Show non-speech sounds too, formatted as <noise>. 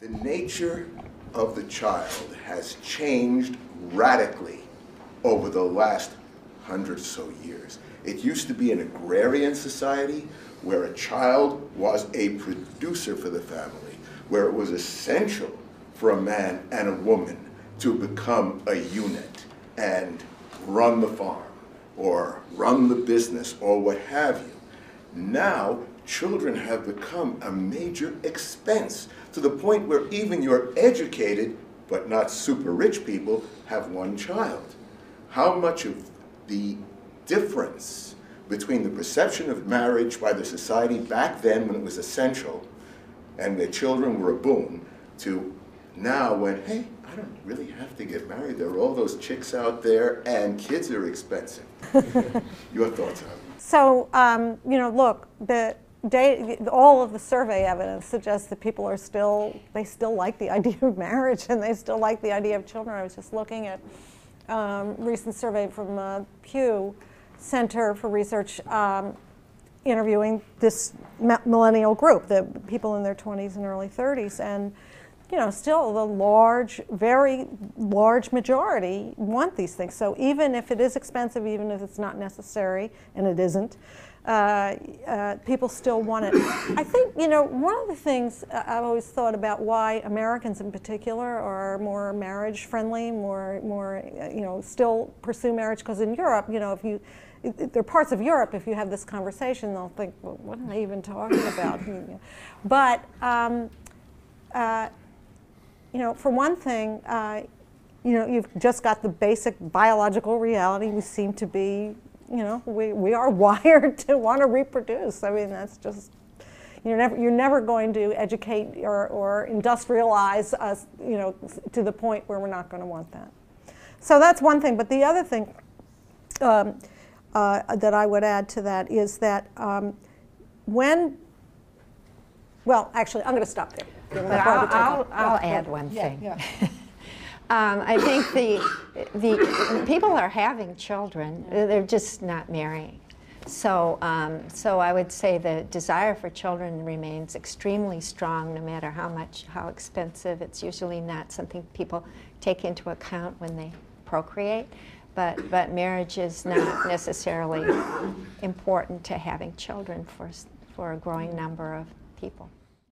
The nature of the child has changed radically over the last hundred or so years. It used to be an agrarian society where a child was a producer for the family, where it was essential for a man and a woman to become a unit and run the farm or run the business or what have you. Now, children have become a major expense to the point where even your educated but not super rich people have one child. How much of the difference between the perception of marriage by the society back then when it was essential and their children were a boon to now when, hey, I don't really have to get married. There are all those chicks out there and kids are expensive. <laughs> Your thoughts, Harvey? So, um, you know, look, the day, all of the survey evidence suggests that people are still, they still like the <laughs> idea of marriage and they still like the idea of children. I was just looking at um, recent survey from uh, Pew Center for Research um, interviewing this millennial group, the people in their 20s and early 30s, and you know, still the large, very large majority want these things. So even if it is expensive, even if it's not necessary, and it isn't, uh, uh, people still want it. I think, you know, one of the things I've always thought about why Americans in particular are more marriage friendly, more, more, you know, still pursue marriage, because in Europe, you know, if you, there are parts of Europe, if you have this conversation, they'll think, well, what am I even talking about? but, um, uh, you know, for one thing, uh, you know, you've just got the basic biological reality. We seem to be, you know, we, we are <laughs> wired to want to reproduce. I mean, that's just, you're never, you're never going to educate or, or industrialize us, you know, to the point where we're not going to want that. So that's one thing. But the other thing um, uh, that I would add to that is that um, when, well, actually, I'm going to stop there. But I'll, I'll, I'll add one thing. Yeah, yeah. <laughs> um, I think the, the people are having children, they're just not marrying. So, um, so I would say the desire for children remains extremely strong no matter how much, how expensive. It's usually not something people take into account when they procreate. But, but marriage is not necessarily important to having children for, for a growing number of people.